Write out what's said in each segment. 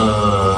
呃，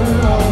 Oh,